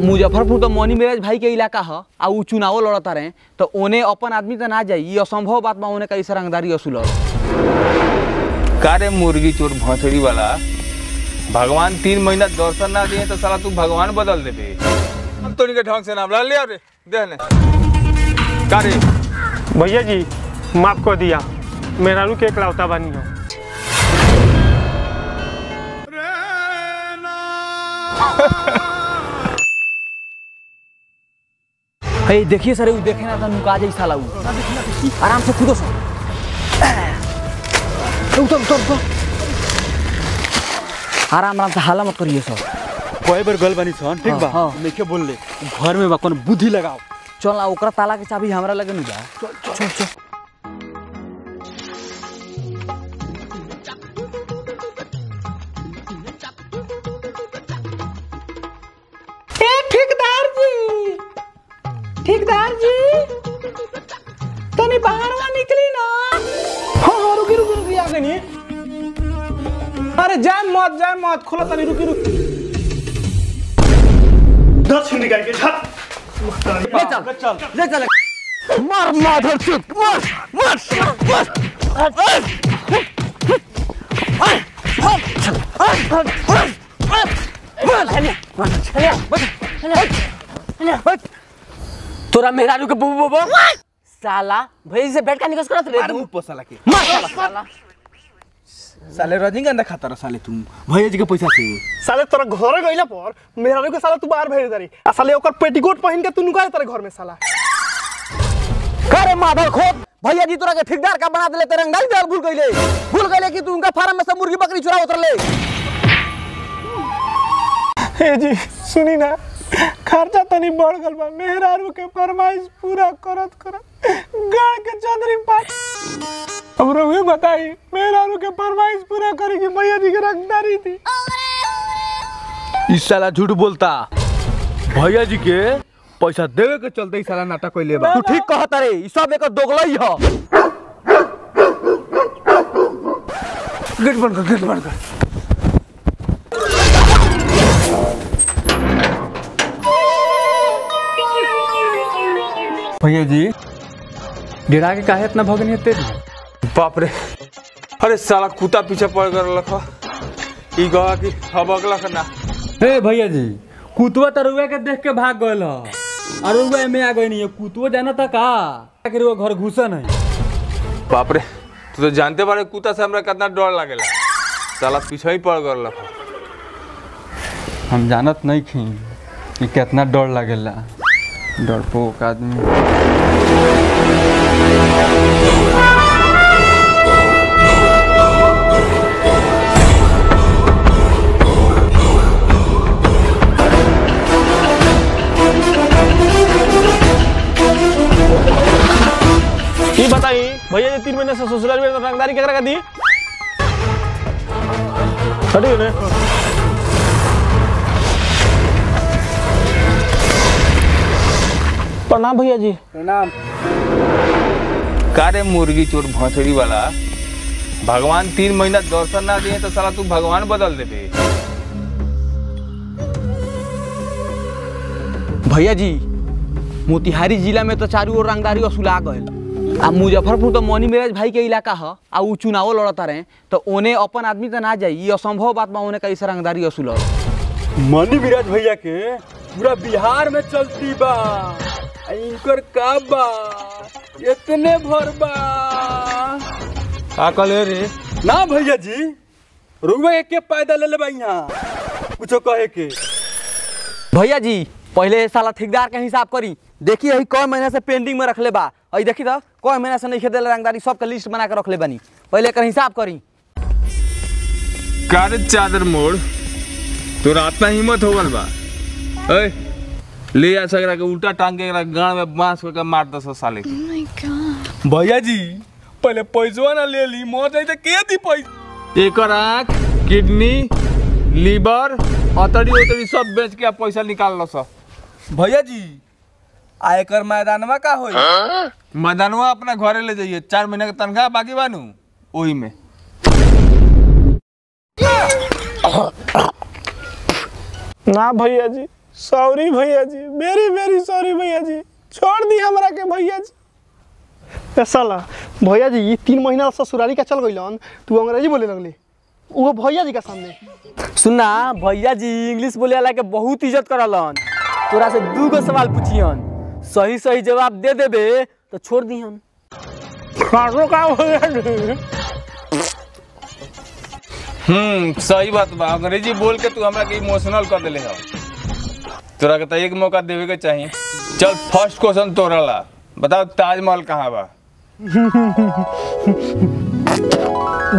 मुजफ्फरपुर तो मोनी मेराज भाई के इलाका ह आ उ चुनावो लड़ता रहे तो ओने अपन आदमी तो ना जाई ये असंभव बात बा ओने कैसे रंगदारी असूल का रे मुर्गी चोर भौसड़ी वाला भगवान तीन महीना दर्शन ना दिए तो साला तू भगवान बदल देबे। हम तो के ढंग से नाम ला ले रे दे ने। का रे भैया जी माफ़ कर दिया मेरा रू के इकलौता बनी हो। हे देखिए सर उ देखे ना तो नुका जाई साला उ आराम से कूदो सर उतर उतर उतर आराम आराम से हाला मत करिए सर कई बार गल बनी सन ठीक हाँ, बा? हाँ। नइखे बोल ले घर में बा कौन बुद्धि लगाओ। चल ओकरा ताला के चाबी हमरा लगे नु बा चल। चल चल। ठेकेदार जी। तनी बाहरवा निकली ना। हाँ हाँ रुकी रुकी रुकी आ गई अरे जाए मत जाए मत खोलो तनी रुकी रुकी। दस निकाल के छत ले चल चल ले चल। मार माधर चुत मार मार मार। तोरा मेहरारू के बुबु बुबु साला भई से बैठ का निकस करत रे तू ऊपर साला। के साले रजनीगंधा खाता रह साले तुम। भैया जी के पैसा से। साले तोरा घर गइला पर मेरा रू के साला तू बाहर भेज दरी आ साले ओकर पेटीकोट पहन के तू नुका तेरे घर में साला। करे माधर खोद भैया जी तोरा के ठेकेदार का बना देले तेरे रंगाई देल भूल गइले। भूल गइले कि तू उनका फार्म में से मुर्गी बकरी चुरा उतरले। हे जी सुनी ना। खर्चा तनी बढ़ गल बा। मेहरारू के फरमाइश पूरा करत करत गाड़ के चौधरी पाट अब रहुए बताई मेहरारू के फरमाइश पूरा करे कि भैया जी के रंगदारी थी। इस साला झूठ बोलता। भैया जी के पैसा देवे के चलते ही साला नाटक कैले बा। तू ठीक कहत रे ई सब एक दोगलई ह। गेट बंद कर गेट बंद कर। भैया जी। गिरा के काहे इतना भगनी है तेरी? बाप रे। अरे साला कुत्ता पीछे पड़ गए रखा ई गवा की अब अगला करना हे भैया जी कुतवा तरुआ के देख के भाग गयल ह। और रुआ में आ गई नहीं है। कुतवा जाना था का? कि रुआ घर घुसन है बाप रे तू तो जानते बारे कुत्ता से हमरा कितना डर लागेला। साला पीछे ही पड़ गए रखा हम जानत नहीं खी कि कितना डर लागेला। डरपोक आदमी ये बताई भैया जी तीन महीने से ससुराल में रंगदारी केकरा का दी हटी ने प्रणाम भैया जी। का रे मुर्गी चोर भौसड़ी वाला भगवान तीन महीना दर्शन ना दिए तो साला तू भगवान बदल देबे भैया जी मोतिहारी जिला में तो चारू ओर रंगदारी वसूला गए आ मुजफ्फरपुर तो मोनी मेराज भाई के इलाका है आ उ चुनावो लड़ता रहे तो ओने अपन आदमी तो ना जाई ये असंभव बात बा ओने कैसे रंगदारी वसूल मनी विराज भैया के पूरा बिहार में चलती बा। इनकर का बा इतने भर बा। का कहले रे? ना भैया जी एक के पैदा ले बा यहाँ कुछो कहे के? भैया जी पहले साला ठेकेदार के हिसाब करी। देखिए अभी कौ महीना से पेंडिंग में रखले बा। अभी देखी तो कौ महीना से नहीं खेदे रंगदारी सबके लिस्ट बना के रखले बानी। पहले एकर हिसाब करी। का रे चादर मोड़ तोरा इतना हिम्मत हो गल बा। ए ले सकरा के उल्टा टांग के गाड़ में बाँस के मार दस साले के। भैया जी पहले पैसवा ना ले ली मर जाई तो के दी पैसा एकर आँख किडनी लीवर अतड़ी उतड़ी सब बेच के पैसा निकाल लो सब भैया जी आयकर मैदानवा का होई? मैदानवा अपना घरे ले जाइए चार महीने का तनख्वाह बाकी बानू ओही में ना भैया जी सॉरी भैया जी वेरी वेरी सॉरी भैया जी। छोड़ दी हमरा के भैया जी। ए साला भैया जी तीन महीना ससुराली का चल गइलन तू अंग्रेज़ी बोले लगली। वो भैया जी का सामने। सुनना भैया जी इंग्लिश बोले वाला के बहुत इज़्ज़त करलन। तोरा से दू गो सवाल पूछियन। सही सही जवाब दे देबे तो छोड़ दिहन। खासो का भैया जी? हम्म सही बात बा। अंग्रेज़ी बोल के तू हमरा के इमोशनल कर देले हो। तोरा के तो एक मौका देवे के चाहिए चल फ़र्स्ट क्वेश्चन तोरा ला। बताओ ताजमहल कहाँ बा?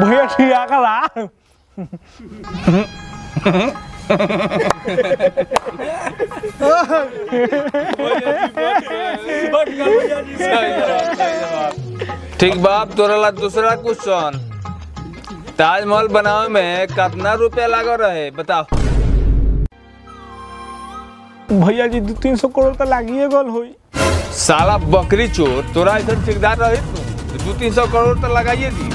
भैया जवाब। ठीक बाप तोरा ला दूसरा क्वेश्चन ताजमहल बनावे में कितना रुपया लागो रहे? बताओ। भैया जी दू तीन सौ करोड़ तो लागिए गल होई। साला बकरी चोर तोरा ऐसा ठेकेदार रहे तू? दू तीन सौ करोड़ तो लगाइए दी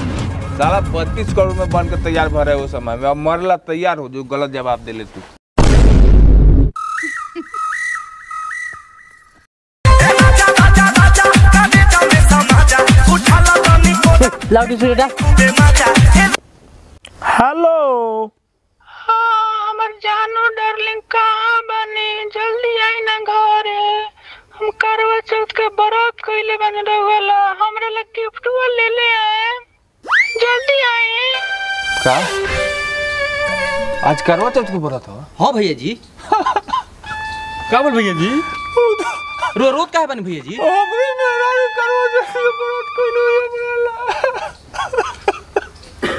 साला बत्तीस करोड़ में बन के तैयार भरे उस समय में अब मरला तैयार हो जो गलत जवाब दे ले तू। हेलो। हाँ हमर जानू डार्लिंग कहाँ बनी जल्दी आई ना घरे। हम करवा चौथ के बरत कइले बन रहुला हमरा ला गिफ्ट ले ले आए। जल्दी आई का? आज करवा चौथ के बरत हो? हाँ भैया जी। का बोल भैया जी? रो रोज काहे बन भैया जी? अबरी मेरा के करवा जैसे बरत कोइलो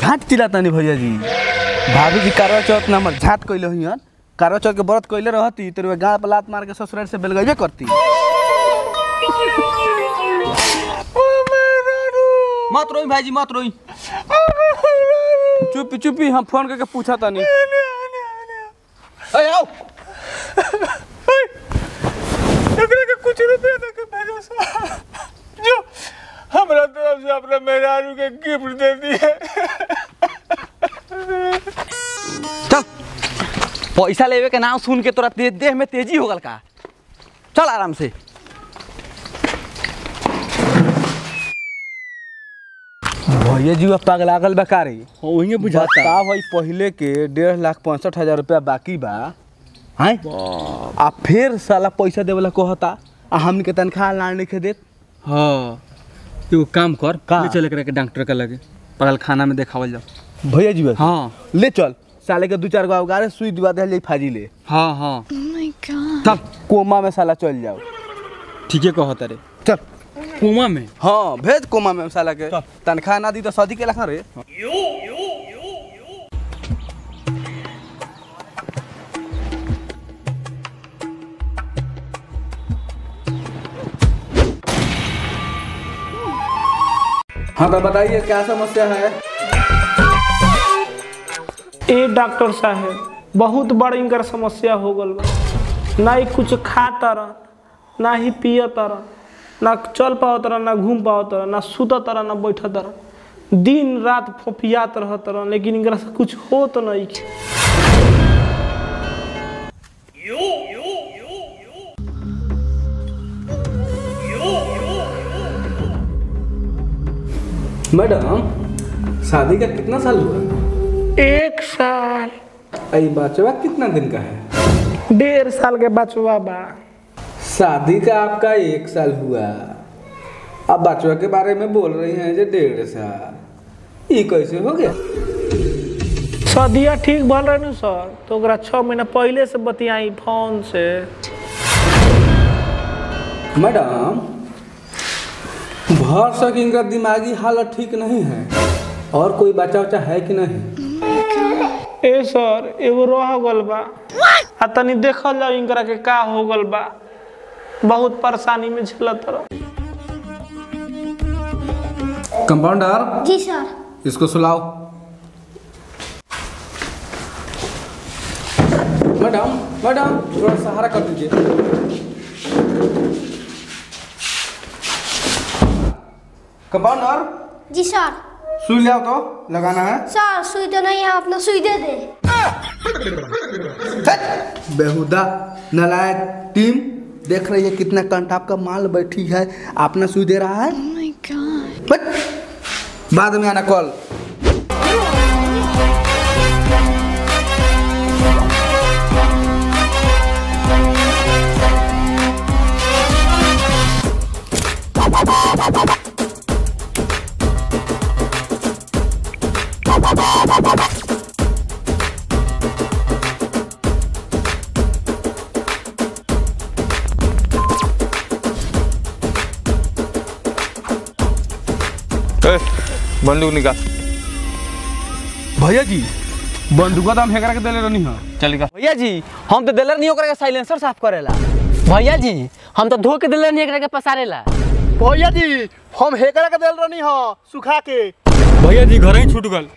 झाँट चिल्लातानी भैया जी। भाभी जी करवा चौथ ना हमर झाँट कइले हुइहन करवा चौथ के व्रत कैले रहती तेरे गाँव पर लात मार के ससुराल से बेलगैबे करती। मत रोई भाई जी मत रोई चुपी चुपी हम फ़ोन करके पूछा था नहीं आओ कुछ रुपया पैसा लेवे के नाम सुन के तोरा ते, देह में तेज़ी हो गल का चल आराम से। भैया जी अब पागल बा का रे वही बुझाता। भाई पहले के डेढ़ लाख पैंसठ हज़ार रुपया बाकी बा। हैं? आ फिर साला पैसा देवला कहता आ हमनी के तनख्वाह लान लिखे देत हाँ। एगो काम कर का? ले चल एकरा के डॉक्टर के लगे। पगल खाना में देखावल जाओ भैया जी हाँ। ले चल। साले के दू चार गो अवगारे सुई दिवा दे फाजी ले। हाँ हाँ। चल। कोमा में साला चल जाओ। ठीके कहो तारे। चल। कुआँ में? हाँ भेज कोमा में साला के। तनख्वाह ना दी तो सदी के लखा रे। हाँ तो बताइए क्या समस्या है? ए डॉक्टर साहब, बहुत बड़ इनकर समस्या हो गल ना ही कुछ खा तरन ना ही पिय तरन ना चल पाओ तरन ना घूम पाओ तरन ना सुत तरन ना बैठ तरन दिन रात फोफियात रह तरन लेकिन इनकरा से कुछ हो तो नहीं मैडम, शादी का कितना साल हुआ? एक साल। अई बचवा कितना दिन का है? डेढ़ साल के बचवा बा। शादी का आपका एक साल हुआ। अब बचवा के बारे में बोल रही हैं जो डेढ़ साल। ये कैसे हो गया? सदिया ठीक भल रहे सर? तो ओकरा छः महीना पहले से बतियाई फ़ोन से। मैडम भर सक इनका दिमागी हालत ठीक नहीं है। और कोई बच्चा उच्चा है कि नहीं? ए सर एगो रह गल बा। आ तनी देखल जाओ इनकरा के का हो गल बा। बहुत परेशानी में झेलत रह। कंपाउंडर? जी सर। इसको सुलाओ। मैडम मैडम थोड़ा सहारा कर दीजिए। कंपाउंडर? जी सर। सुई ले आओ तो लगाना है। सर सुई तो नहीं है अपना सुई दे दे। बेहुदा नलायक टीम देख रही है कितना कंटाप का माल बैठी है। आपने सुई दे रहा है? बट, बाद में आना कॉल। ए, बंदूक निकाल। भैया जी बंदूका दाम हेकरा के देले रहनी है। चल निकाल। भैया जी हम तो दिलर नहीं ओकरा के साइलेंसर साफ़ करेला भैया जी हम तो धो के दिले नहीं एकरा के पसारेला भैया जी हम हेकरा के देल रहनी हाँ सुखा के। भैया जी घर ही छूट गल।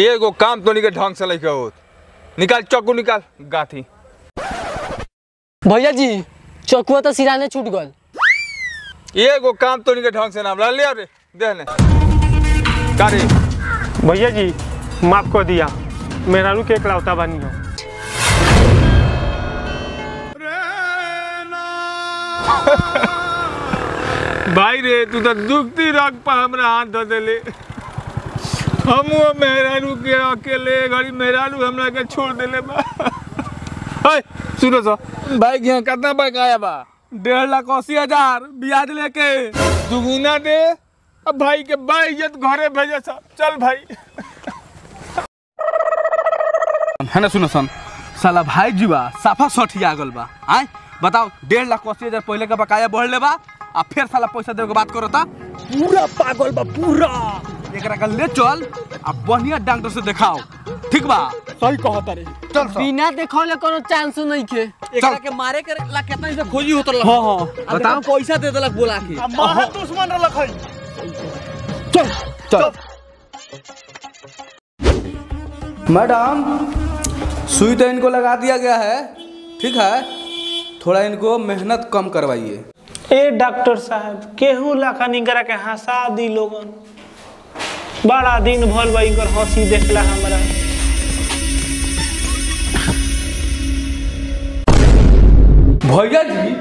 एगो काम तो निके ढंग से लइका होत। निकाल चाकू निकाल गाथी भैया जी चौकुआ तो सिराने छूट गल। एगो काम तो निके ढंग से नाम ला ले रे दे ने। का रे भैया जी माफ़ कर दिया। मेरा रू के एकलौता बनी हो। भाई रे तू तो दुखती रख पा हमरा हाथ धो देले। हम वो मेहरारू के अकेले। घड़ी मेहरारू हमरा के छोड़ देले बा। सुनो सो। बाइक यहाँ कितना बाइक आया बा? डेढ़ लाख अस्सी हज़ार ब्याज लेके। दुगुना दे, अब भाई के इज़्ज़त घरे भेजे सब। चल भाई। है ना सुनो सन, साला भाई जीवा, साफा सठिया गल बा। आय, बताओ, डेढ़ लाख अस्सी हज़ार पहले का बकाया बढ़ ले बा आ फिर साला पैसा देवे के बात करो ता। पूरा पागल बा, पूरा। एकरा का ले चल, आ बढ़िया डॉक्टर से दिखाओ। ठीक बा? सही कहता रे चल बिना देखौले कोनो चांस नहीं के एकरा के मारे के ला कितना से खोजी होत रहा हाँ। हाँ बताओ। पैसा दे देलक बोला के महा दुश्मन रलक है चल चल। मैडम सुई तो इनको लगा दिया गया है। ठीक है? थोड़ा इनको मेहनत कम करवाइए। ए डॉक्टर साहब केहू लाखा निकरा के हंसा दी लोगन। बड़ा दिन भर बा हँसी देखला हमरा। भैया जी,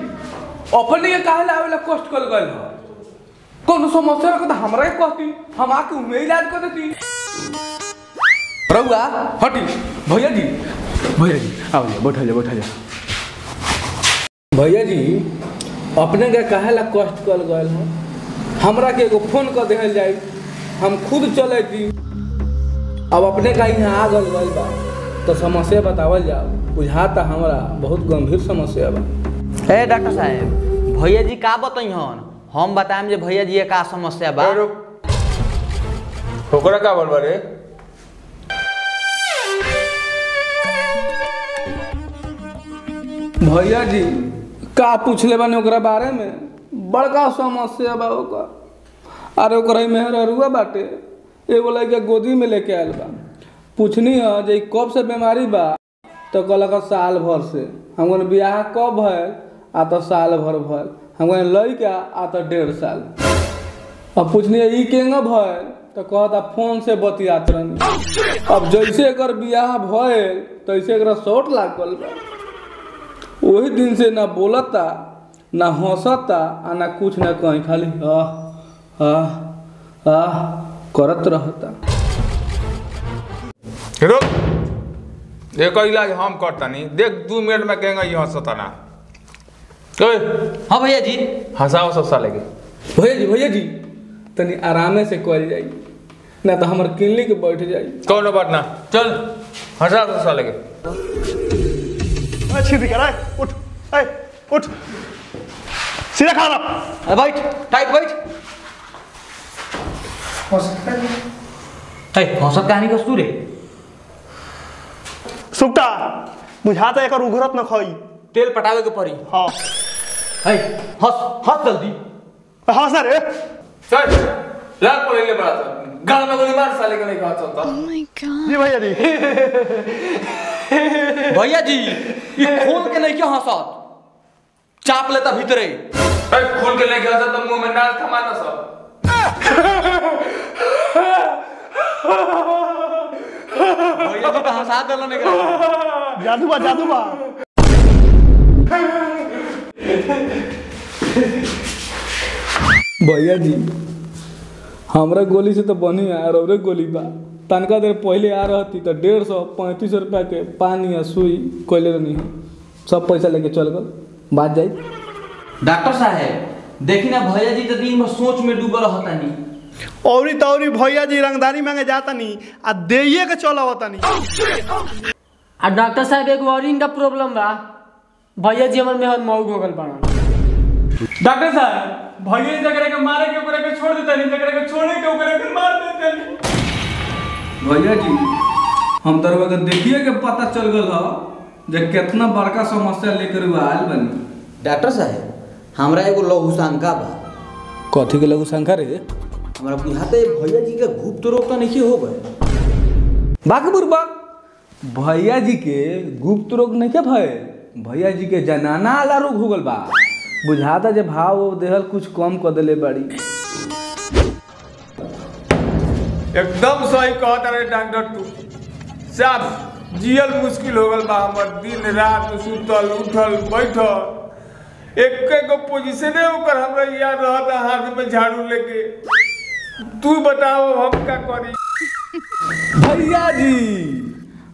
अपने के काहे लावे कष्ट कर गए हो। कोनो समस्या रखो तो कहती, हम आके उन्हें इलाज कर देती। रहुआ हटी। भैया जी भैया जी आओ जा बैठा जा बैठा जा। भैया जी, अपने के काहे ला कष्ट कर गए हो। हमरा के एगो फ़ोन कर देहल जाई। हम खुद चले थी अब अपने का यहाँ आ गल गइल बा। तो समस्या बतावल जाओ। बुझाता हमारा बहुत गंभीर समस्या बा। ए डॉक्टर साहब भैया जी का बतैहन हम बताएम जे भैया जी के का समस्या बा। ओकरा का बोल रे? भैया जी का पूछले बानी ओकरा बारे में बड़का समस्या बा ओकर। अरे ओकरा ही मेहररुआ बाटे। एगो लड़का गोदी में लेके आयल बा। पूछनी है जे कब से बीमारी बा? तो कहलक साल भर से। हम बियाह कब भइल आ तो साल भर भइल हम लड़का आ तो डेढ़ साल। अब पूछनी है केंगा तो कहता फ़ोन से बतियात रहनी अब जैसे एकर बियाह भइल तैसे एकरा शॉर्ट लागल वही दिन से ना बोलता, ना हंसता, आ ना कुछ ना कहीं। खाली, आह आह आह, करत रहता। रुक एक इलाज हम करता नहीं। देख दू मिनट में कहेंगे ये हंसता ना। हाँ भैया जी। हंसाओ सब साले के भैया जी भैया जी तनी आरामे से कल जाई। ना तो हमारे क्लिनिक बैठ जाई। कौन बात ना। चल हंसा सब साले के अच्छी दिखा रहा है उठ। ए, उठ। सीधा खाना अरे बैठ टाइट बैठ। हंसत कहानी। कस तू सुप्ता बुझाता एकर उघरत न खई। तेल पटावे के पड़ी। हाँ। ए हंस हंस जल्दी। हाँ सर ए चल लाग पड़े ले बड़ा सा। गाल में गोली मार साले के नहीं कहा चलता। जी भैया जी। भैया जी ये खोल के नहीं क्यों हंसत चाप लेता भीतरे। ए खोल के लेके हंसा तो मुँह में नाल थमाना सब। भैया जी तो हंसा देलन एकरा जादू बा जादू बा भैया जी हमरा गोली से तो बनी है और गोली बा। तनका देर पहले आ रहती तो डेढ़ सौ पैंतीस रुपया के पानी या सुई कोयले रहनी है। सब पैसा लेके चल गल बात जाई। डॉक्टर साहब देखी ना भैया जी तो दिन भर सोच में डूबल रहतानी औरी तौरी भैया जी रंगदारी मांगे जाता नहीं आ देइए के चल आवता नहीं। आ डॉक्टर साहब एगो और इनका प्रॉब्लम बा। भैया जी हमर मेहर मऊ हो गल बाड़ा डॉक्टर साहब भैया जकरा के मारे के ओकरा के छोड़ देता नहीं जकरा के छोड़े के ओकरा के मार देता नहीं भैया जी हम तरह के देखिए के पता चल गल ह जे कितना बड़का समस्या लेकर आयल बनी। डॉक्टर साहब हमरा एगो लघु शंका बा। कथी के लघु शंका रे? हमरा बुझाते भैया जी के गुप्त रोग तो नहीं हो गए बाकबुर बा भैया जी के गुप्त रोग नहीं के भय भैया जी के जनाना वाला रोग हो गल बा बुझाता जे भाव देहल कुछ कम कर देले बाड़ी एकदम सही कहता रहे डॉक्टर तू साफ़ जियल मुश्किल हो गल बा हमर दिन रात सुतल उठल बैठल एक गो पोजीशने ओकर हमरा याद रहता हाथ में झाड़ू लेके तू बताओ हम का करी? भैया जी,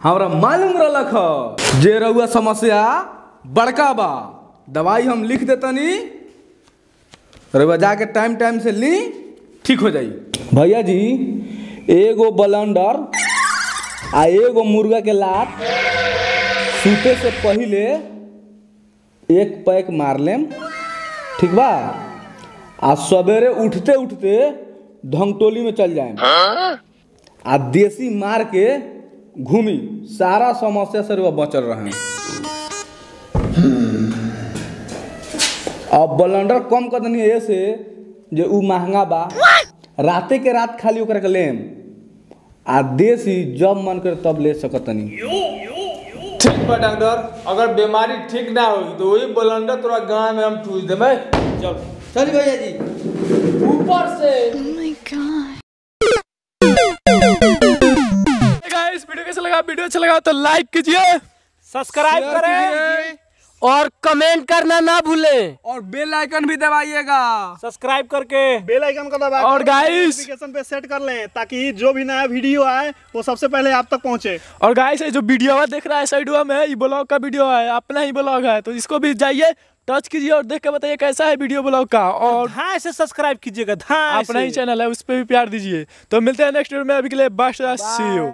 हमरा मालूम ह जे रहुआ समस्या बड़का बा। दवाई हम लिख देतनी रहुआ जाके टाइम टाइम से ली, ठीक हो जाई। भैया जी, एगो ब्लंडर आ एगो मुर्गा के लात सूते से पहिले एक पैक मार लेम, ठीक बा? आ सवेरे उठते उठते धंगटोली में चल जाए। आ देसी मार के घूमी। सारा समस्या से वह बचल रहे। अब ब्लंडर कम कर दनी ऐसे जे उ महँगा बा। राते के रात खाली ओकरा के लेम। आ देसी जब मन करे तब ले सकतनी ठीक बा डॉक्टर। अगर बीमारी ठीक ना होई तो वही ब्लंडर तोरा गाँव में हम ठूस देबै। चल। चल भैया जी। ऊपर से। गाइस वीडियो कैसा लगा? वीडियो अच्छा लगा तो लाइक कीजिए। सब्सक्राइब करें। और कमेंट करना ना भूलें। और बेल आइकन भी दबाइएगा। सब्सक्राइब करके। बेल आइकन को दबा और नोटिफिकेशन पे सेट कर लें ताकि जो भी नया वीडियो आए वो सबसे पहले आप तक पहुँचे। और गाइस ये जो वीडियो देख रहा है साइड में ये ब्लॉग का वीडियो है अपना ही ब्लॉग है तो इसको भी जाइए टच कीजिए और देख के बताइए कैसा है वीडियो ब्लॉग का। और हाँ ऐसे सब्सक्राइब कीजिएगा हाँ अपना ही चैनल है उस पर भी प्यार दीजिए। तो मिलते हैं नेक्स्ट वीडियो में अभी के लिए बाय सी यू